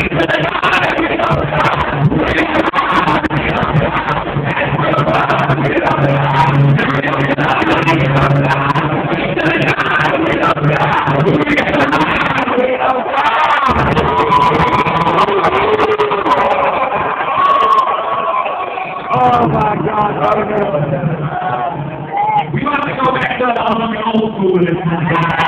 Oh my God! We have to go back to um, old school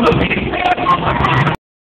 nosotros.